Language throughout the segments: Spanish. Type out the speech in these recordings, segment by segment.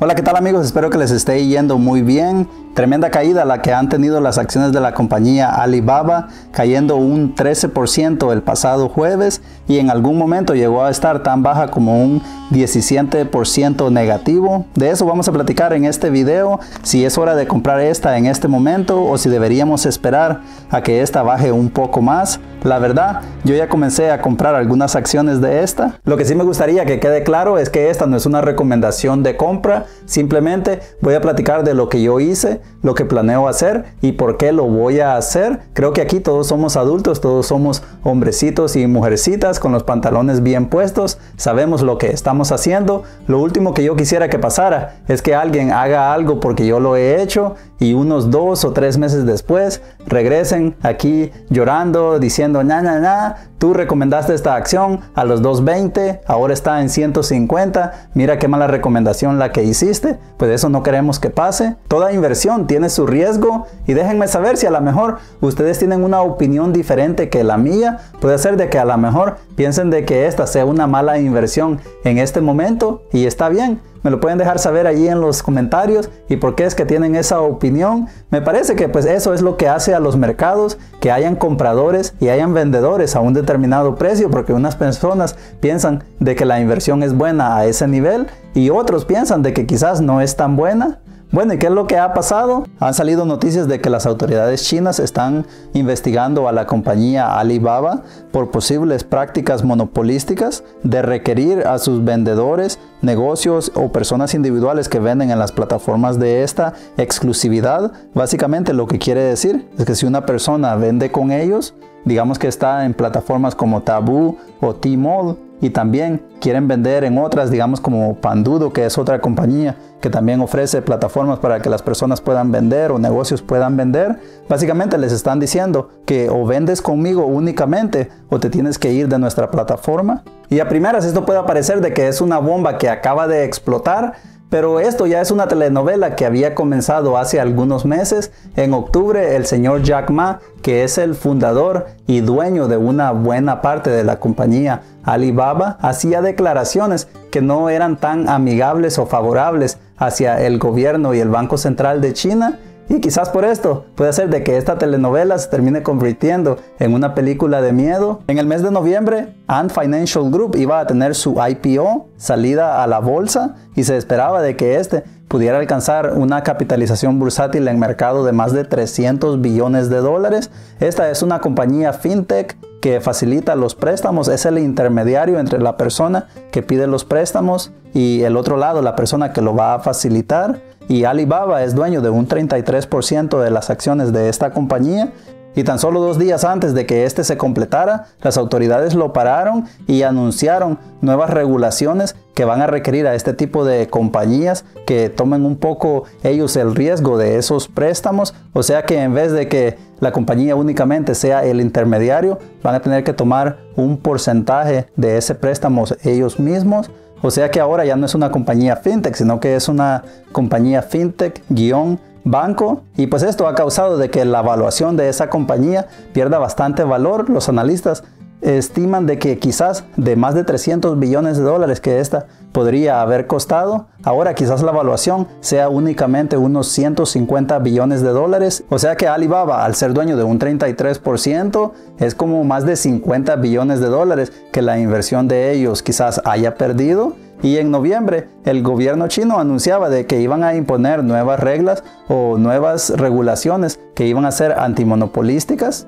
Hola, ¿qué tal amigos? Espero que les esté yendo muy bien. Tremenda caída la que han tenido las acciones de la compañía Alibaba, cayendo un 13% el pasado jueves y en algún momento llegó a estar tan baja como un 17% negativo. De eso vamos a platicar en este video, si es hora de comprar esta en este momento o si deberíamos esperar a que esta baje un poco más. La verdad, yo ya comencé a comprar algunas acciones de esta. Lo que sí me gustaría que quede claro es que esta no es una recomendación de compra, simplemente voy a platicar de lo que yo hice, lo que planeo hacer y por qué lo voy a hacer. Creo que aquí todos somos adultos, todos somos hombrecitos y mujercitas con los pantalones bien puestos, sabemos lo que estamos haciendo. Lo último que yo quisiera que pasara es que alguien haga algo porque yo lo he hecho y unos dos o tres meses después regresen aquí llorando, diciendo, na, na, na, tú recomendaste esta acción a los 220, ahora está en 150, mira qué mala recomendación la que hiciste, pues eso no queremos que pase. Toda inversión tiene su riesgo y déjenme saber si a lo mejor ustedes tienen una opinión diferente que la mía, puede ser de que a lo mejor piensen de que esta sea una mala inversión en este momento y está bien. Me lo pueden dejar saber allí en los comentarios y por qué es que tienen esa opinión. Me parece que pues eso es lo que hace a los mercados, que hayan compradores y hayan vendedores a un determinado precio, porque unas personas piensan de que la inversión es buena a ese nivel y otros piensan de que quizás no es tan buena. Bueno, ¿y qué es lo que ha pasado? Han salido noticias de que las autoridades chinas están investigando a la compañía Alibaba por posibles prácticas monopolísticas de requerir a sus vendedores, negocios o personas individuales que venden en las plataformas de esta exclusividad. Básicamente lo que quiere decir es que si una persona vende con ellos, digamos que está en plataformas como Taboo o Tmall y también quieren vender en otras, digamos como Pandudo, que es otra compañía que también ofrece plataformas para que las personas puedan vender o negocios puedan vender. Básicamente les están diciendo que o vendes conmigo únicamente o te tienes que ir de nuestra plataforma. Y a primeras esto puede parecer de que es una bomba que acaba de explotar, pero esto ya es una telenovela que había comenzado hace algunos meses. En octubre, el señor Jack Ma, que es el fundador y dueño de una buena parte de la compañía Alibaba, hacía declaraciones que no eran tan amigables o favorables hacia el gobierno y el Banco Central de China y quizás por esto puede ser de que esta telenovela se termine convirtiendo en una película de miedo. En el mes de noviembre, Ant Financial Group iba a tener su IPO, salida a la bolsa, y se esperaba de que este pudiera alcanzar una capitalización bursátil en mercado de más de 300 billones de dólares. Esta es una compañía fintech que facilita los préstamos, es el intermediario entre la persona que pide los préstamos y el otro lado, la persona que lo va a facilitar y Alibaba es dueño de un 33% de las acciones de esta compañía y tan solo dos días antes de que este se completara, las autoridades lo pararon y anunciaron nuevas regulaciones que van a requerir a este tipo de compañías que tomen un poco ellos el riesgo de esos préstamos. O sea que en vez de que la compañía únicamente sea el intermediario, van a tener que tomar un porcentaje de ese préstamo ellos mismos. O sea que ahora ya no es una compañía fintech, sino que es una compañía fintech guion banco y pues esto ha causado de que la evaluación de esa compañía pierda bastante valor. Los analistas estiman de que quizás de más de 300 billones de dólares que esta podría haber costado, ahora quizás la evaluación sea únicamente unos 150 billones de dólares. O sea que Alibaba, al ser dueño de un 33%, es como más de 50 billones de dólares que la inversión de ellos quizás haya perdido. Y en noviembre el gobierno chino anunciaba de que iban a imponer nuevas reglas o nuevas regulaciones que iban a ser antimonopolísticas.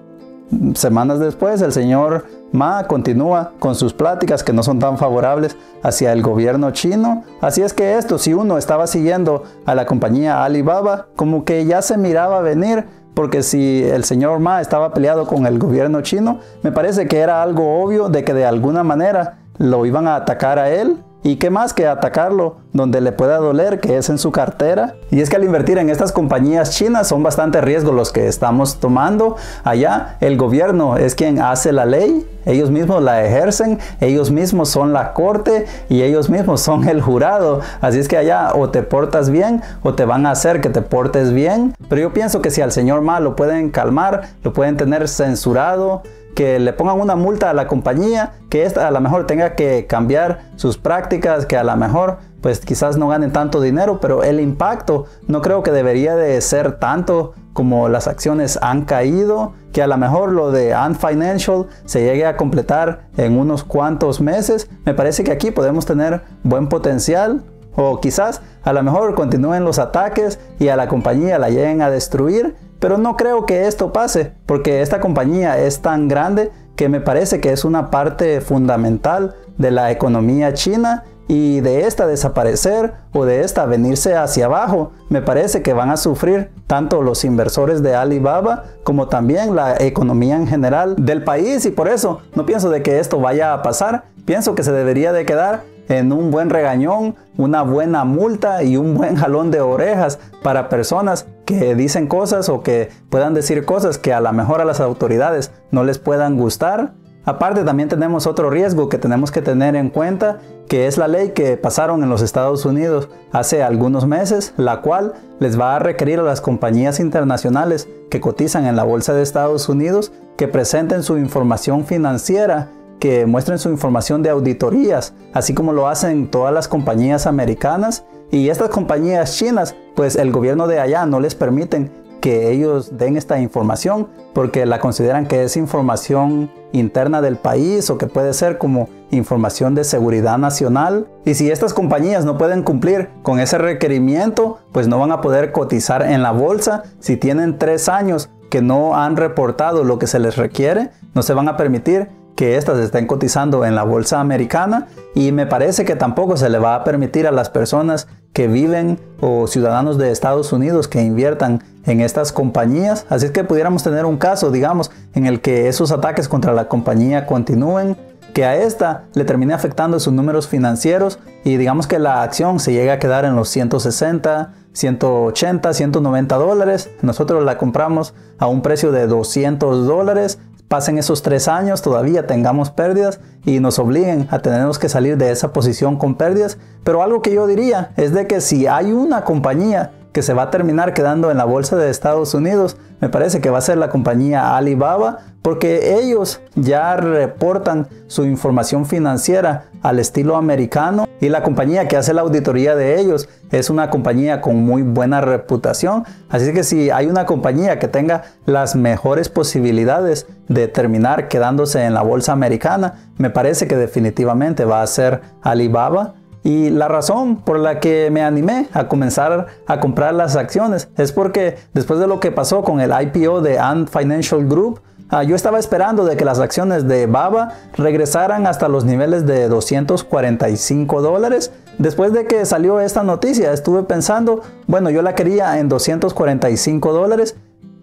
Semanas después el señor Ma continúa con sus pláticas que no son tan favorables hacia el gobierno chino. Así es que esto, si uno estaba siguiendo a la compañía Alibaba, como que ya se miraba venir, porque si el señor Ma estaba peleado con el gobierno chino, me parece que era algo obvio de que de alguna manera lo iban a atacar a él ¿Y qué más que atacarlo donde le pueda doler, que es en su cartera? Y es que al invertir en estas compañías chinas son bastante riesgos los que estamos tomando. Allá el gobierno es quien hace la ley, ellos mismos la ejercen, ellos mismos son la corte y ellos mismos son el jurado. Así es que allá o te portas bien o te van a hacer que te portes bien. Pero yo pienso que si al señor Ma lo pueden calmar, lo pueden tener censurado, que le pongan una multa a la compañía, que esta a lo mejor tenga que cambiar sus prácticas, que a lo mejor pues quizás no ganen tanto dinero, pero el impacto no creo que debería de ser tanto como las acciones han caído, que a lo mejor lo de Ant Financial se llegue a completar en unos cuantos meses. Me parece que aquí podemos tener buen potencial o quizás a lo mejor continúen los ataques y a la compañía la lleguen a destruir, pero no creo que esto pase porque esta compañía es tan grande que me parece que es una parte fundamental de la economía china y de esta desaparecer o de esta venirse hacia abajo, me parece que van a sufrir tanto los inversores de Alibaba como también la economía en general del país. Y por eso no pienso de que esto vaya a pasar, pienso que se debería de quedar en un buen regañón, una buena multa y un buen jalón de orejas para personas que dicen cosas o que puedan decir cosas que a lo mejor a las autoridades no les puedan gustar. Aparte también tenemos otro riesgo que tenemos que tener en cuenta, que es la ley que pasaron en los Estados Unidos hace algunos meses, la cual les va a requerir a las compañías internacionales que cotizan en la Bolsa de Estados Unidos que presenten su información financiera, que muestren su información de auditorías, así como lo hacen todas las compañías americanas. Y estas compañías chinas, pues el gobierno de allá no les permiten que ellos den esta información porque la consideran que es información interna del país o que puede ser como información de seguridad nacional. Y si estas compañías no pueden cumplir con ese requerimiento, pues no van a poder cotizar en la bolsa. Si tienen tres años que no han reportado lo que se les requiere, no se van a permitir que éstas estén cotizando en la bolsa americana y me parece que tampoco se le va a permitir a las personas que viven o ciudadanos de Estados Unidos que inviertan en estas compañías. Así es que pudiéramos tener un caso, digamos, en el que esos ataques contra la compañía continúen, que a esta le termine afectando sus números financieros y digamos que la acción se llegue a quedar en los 160, 180, 190 dólares. Nosotros la compramos a un precio de 200 dólares pasen esos tres años, todavía tengamos pérdidas y nos obliguen a tenernos que salir de esa posición con pérdidas. Pero algo que yo diría es de que si hay una compañía que se va a terminar quedando en la bolsa de Estados Unidos, me parece que va a ser la compañía Alibaba, porque ellos ya reportan su información financiera al estilo americano y la compañía que hace la auditoría de ellos es una compañía con muy buena reputación. Así que si hay una compañía que tenga las mejores posibilidades de terminar quedándose en la bolsa americana, me parece que definitivamente va a ser Alibaba. Y la razón por la que me animé a comenzar a comprar las acciones es porque después de lo que pasó con el IPO de Ant Financial Group, Ah, yo estaba esperando de que las acciones de Baba regresaran hasta los niveles de 245 dólares. Después de que salió esta noticia, estuve pensando, bueno, yo la quería en 245 dólares,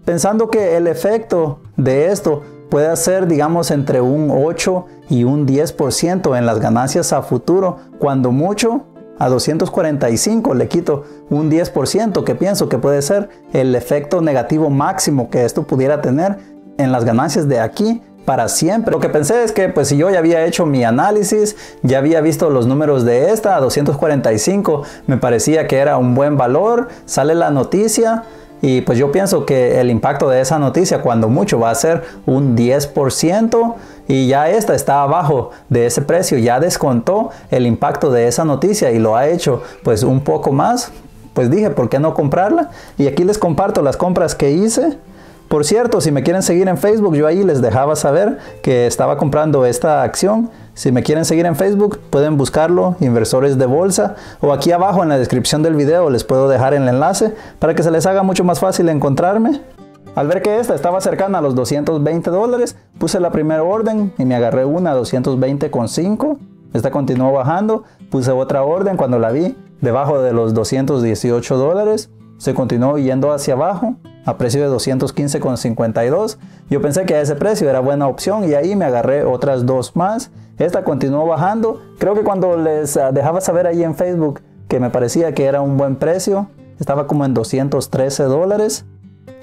pensando que el efecto de esto puede ser, digamos, entre un 8 y un 10% en las ganancias a futuro, cuando mucho a 245 le quito un 10% que pienso que puede ser el efecto negativo máximo que esto pudiera tener en las ganancias de aquí para siempre. Lo que pensé es que pues si yo ya había hecho mi análisis, ya había visto los números de esta, a 245 me parecía que era un buen valor, sale la noticia y pues yo pienso que el impacto de esa noticia cuando mucho va a ser un 10% y ya esta está abajo de ese precio, ya descontó el impacto de esa noticia y lo ha hecho pues un poco más, pues dije, ¿por qué no comprarla? Y aquí les comparto las compras que hice. Por cierto, si me quieren seguir en Facebook, yo ahí les dejaba saber que estaba comprando esta acción. Si me quieren seguir en Facebook, pueden buscarlo, Inversores de Bolsa, o aquí abajo en la descripción del video les puedo dejar el enlace para que se les haga mucho más fácil encontrarme. Al ver que esta estaba cercana a los 220 dólares, puse la primera orden y me agarré una a 220,5. Esta continuó bajando, puse otra orden cuando la vi debajo de los 218 dólares. Se continuó yendo hacia abajo a precio de 215,52. Yo pensé que a ese precio era buena opción y ahí me agarré otras dos más. Esta continuó bajando. Creo que cuando les ah, dejaba saber ahí en Facebook que me parecía que era un buen precio, estaba como en 213 dólares.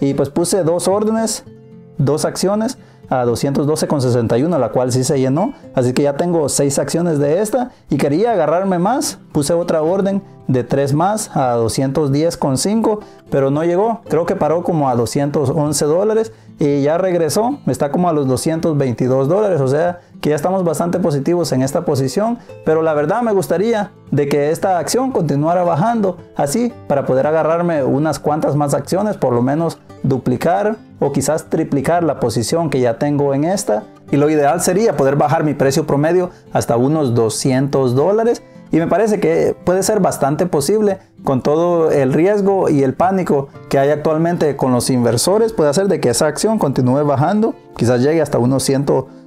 Y pues puse dos órdenes, dos acciones a 212,61, la cual sí se llenó. Así que ya tengo 6 acciones de esta y quería agarrarme más. Puse otra orden de 3 más a 210,5, pero no llegó. Creo que paró como a 211 dólares y ya regresó. Está como a los 222 dólares. O sea que ya estamos bastante positivos en esta posición. Pero la verdad me gustaría de que esta acción continuara bajando así para poder agarrarme unas cuantas más acciones, por lo menos duplicar o quizás triplicar la posición que ya tengo en esta. Y lo ideal sería poder bajar mi precio promedio hasta unos 200 dólares y me parece que puede ser bastante posible con todo el riesgo y el pánico que hay actualmente con los inversores. Puede hacer de que esa acción continúe bajando. Quizás llegue hasta unos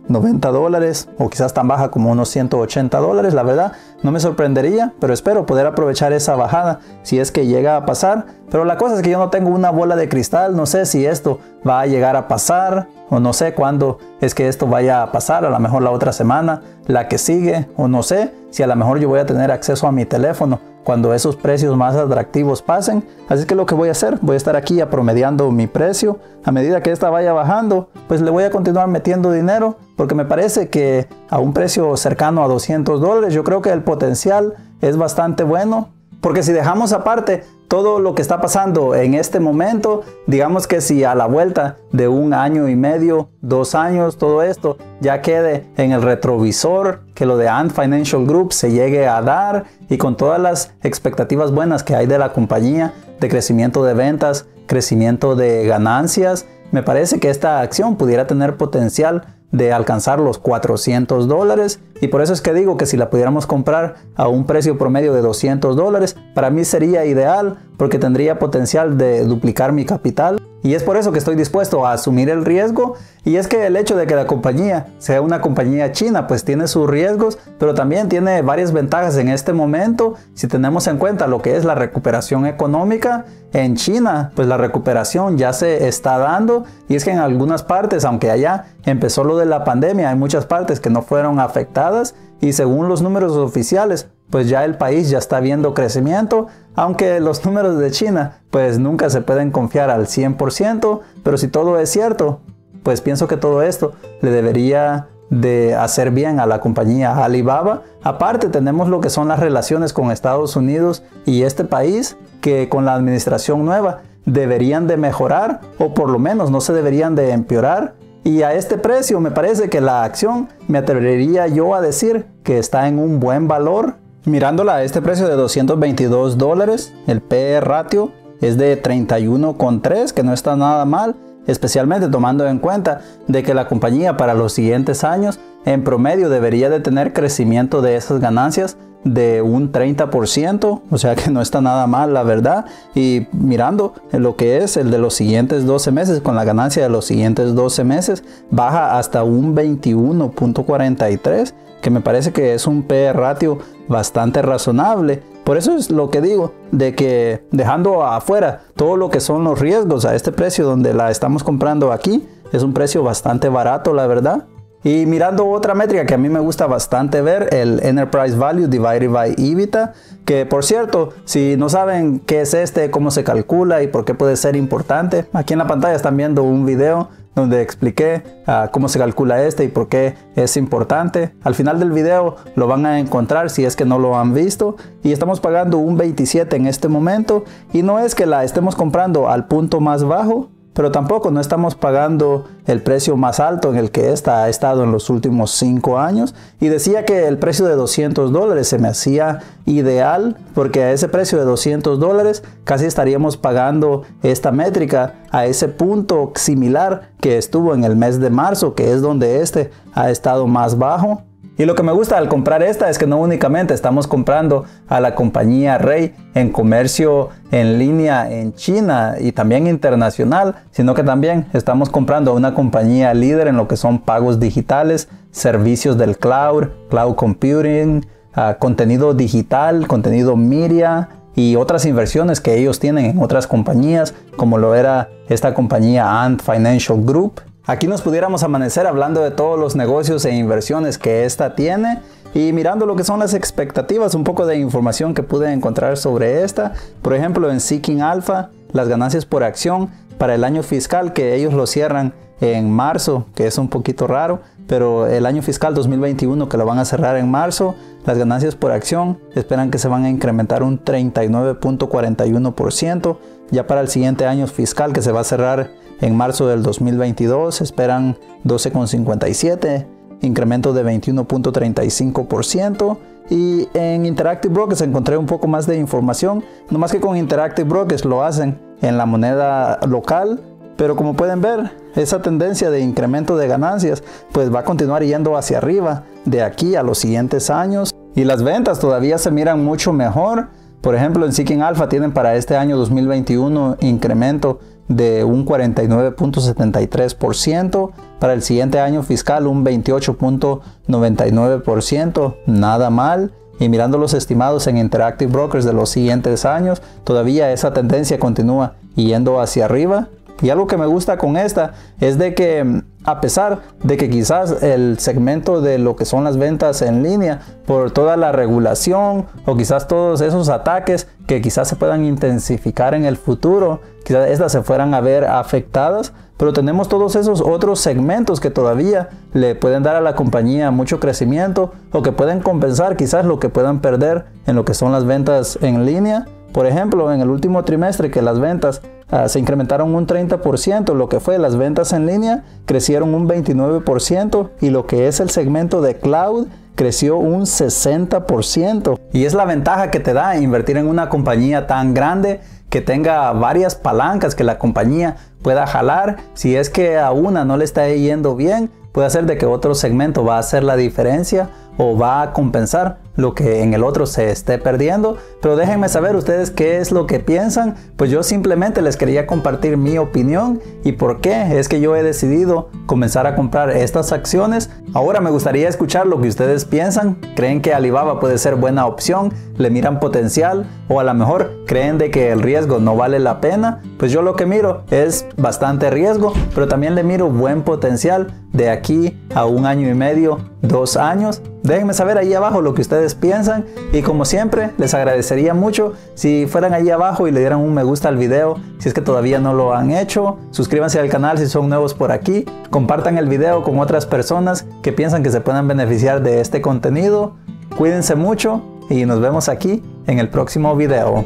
190 dólares o quizás tan baja como unos 180 dólares. La verdad no me sorprendería, pero espero poder aprovechar esa bajada si es que llega a pasar. Pero la cosa es que yo no tengo una bola de cristal. No sé si esto va a llegar a pasar o no sé cuándo es que esto vaya a pasar, a lo mejor la otra semana, la que sigue, o no sé si a lo mejor yo voy a tener acceso a mi teléfono cuando esos precios más atractivos pasen. Así que lo que voy a hacer, voy a estar aquí apromediando mi precio. A medida que esta vaya bajando, pues le voy a continuar metiendo dinero porque me parece que a un precio cercano a 200 dólares, yo creo que el potencial es bastante bueno. Porque si dejamos aparte todo lo que está pasando en este momento, digamos que si a la vuelta de un año y medio, dos años, todo esto ya quede en el retrovisor, que lo de Ant Financial Group se llegue a dar y con todas las expectativas buenas que hay de la compañía, de crecimiento de ventas, crecimiento de ganancias, me parece que esta acción pudiera tener potencial de alcanzar los 400 dólares. Y por eso es que digo que si la pudiéramos comprar a un precio promedio de 200 dólares para mí sería ideal porque tendría potencial de duplicar mi capital. Y es por eso que estoy dispuesto a asumir el riesgo y es que el hecho de que la compañía sea una compañía china pues tiene sus riesgos pero también tiene varias ventajas en este momento. Si tenemos en cuenta lo que es la recuperación económica en China pues la recuperación ya se está dando. Y es que en algunas partes aunque allá empezó lo de la pandemia hay muchas partes que no fueron afectadas. Y según los números oficiales pues ya el país ya está viendo crecimiento, aunque los números de China pues nunca se pueden confiar al 100%, pero si todo es cierto, pues pienso que todo esto le debería de hacer bien a la compañía Alibaba. Aparte tenemos lo que son las relaciones con Estados Unidos y este país que con la administración nueva deberían de mejorar o por lo menos no se deberían de empeorar. Y a este precio me parece que la acción me atrevería yo a decir que está en un buen valor Mirándola a este precio de 222 dólares, el P ratio es de 31,3, que no está nada mal, especialmente tomando en cuenta de que la compañía para los siguientes años en promedio debería de tener crecimiento de esas ganancias de un 30%, o sea que no está nada mal la verdad. Y mirando lo que es el de los siguientes 12 meses, con la ganancia de los siguientes 12 meses, baja hasta un 21.43, que me parece que es un P ratio bastante razonable. Por eso es lo que digo, de que dejando afuera todo lo que son los riesgos a este precio donde la estamos comprando aquí, es un precio bastante barato, la verdad. Y mirando otra métrica que a mí me gusta bastante ver, el Enterprise Value Divided by EBITDA, que por cierto, si no saben qué es este, cómo se calcula y por qué puede ser importante, aquí en la pantalla están viendo un video donde expliqué ah, cómo se calcula este y por qué es importante. Al final del video lo van a encontrar si es que no lo han visto. Y estamos pagando un 27 en este momento. Y no es que la estemos comprando al punto más bajo, pero tampoco no estamos pagando el precio más alto en el que esta ha estado en los últimos 5 años. Y decía que el precio de 200 dólares se me hacía ideal porque a ese precio de 200 dólares casi estaríamos pagando esta métrica a ese punto similar que estuvo en el mes de marzo, que es donde este ha estado más bajo. Y lo que me gusta al comprar esta es que no únicamente estamos comprando a la compañía Rey en comercio en línea en China y también internacional, sino que también estamos comprando a una compañía líder en lo que son pagos digitales, servicios del cloud, cloud computing, ah, contenido digital, contenido media y otras inversiones que ellos tienen en otras compañías, como lo era esta compañía Ant Financial Group Aquí nos pudiéramos amanecer hablando de todos los negocios e inversiones que esta tiene y mirando lo que son las expectativas, un poco de información que pude encontrar sobre esta. Por ejemplo, en Seeking Alpha, las ganancias por acción para el año fiscal que ellos lo cierran en marzo, que es un poquito raro, pero el año fiscal 2021 que lo van a cerrar en marzo, las ganancias por acción esperan que se van a incrementar un 39.41%. Ya para el siguiente año fiscal que se va a cerrar en marzo del 2022 esperan 12,57, incremento de 21.35%. Y en Interactive Brokers encontré un poco más de información, no más que con Interactive Brokers lo hacen en la moneda local, pero como pueden ver, esa tendencia de incremento de ganancias pues va a continuar yendo hacia arriba de aquí a los siguientes años y las ventas todavía se miran mucho mejor. Por ejemplo, en Seeking Alpha tienen para este año 2021 incremento de un 49.73%, para el siguiente año fiscal un 28.99%, nada mal. Y mirando los estimados en Interactive Brokers de los siguientes años, todavía esa tendencia continúa yendo hacia arriba. Y algo que me gusta con esta es de que mm, a pesar de que quizás el segmento de lo que son las ventas en línea, por toda la regulación o quizás todos esos ataques que quizás se puedan intensificar en el futuro, quizás estas se fueran a ver afectadas, pero tenemos todos esos otros segmentos que todavía le pueden dar a la compañía mucho crecimiento o que pueden compensar quizás lo que puedan perder en lo que son las ventas en línea. Por ejemplo, en el último trimestre que las ventas ah, se incrementaron un 30%, lo que fue las ventas en línea crecieron un 29% y lo que es el segmento de cloud creció un 60%. Y es la ventaja que te da invertir en una compañía tan grande que tenga varias palancas que la compañía pueda jalar. Si es que a una no le está yendo bien, puede ser de que otro segmento va a hacer la diferencia o va a compensar lo que en el otro se esté perdiendo. Pero déjenme saber ustedes qué es lo que piensan. Pues yo simplemente les quería compartir mi opinión y por qué es que yo he decidido comenzar a comprar estas acciones. Ahora me gustaría escuchar lo que ustedes piensan. ¿Creen que Alibaba puede ser buena opción? ¿Le miran potencial? ¿O a lo mejor creen de que el riesgo no vale la pena? Pues yo lo que miro es bastante riesgo, pero también le miro buen potencial de aquí a un año y medio, dos años. Déjenme saber ahí abajo lo que ustedes piensan y como siempre les agradecería mucho si fueran ahí abajo y le dieran un me gusta al video si es que todavía no lo han hecho. Suscríbanse al canal si son nuevos por aquí. Compartan el video con otras personas que piensan que se puedan beneficiar de este contenido. Cuídense mucho y nos vemos aquí en el próximo video.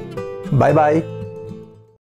Bye bye.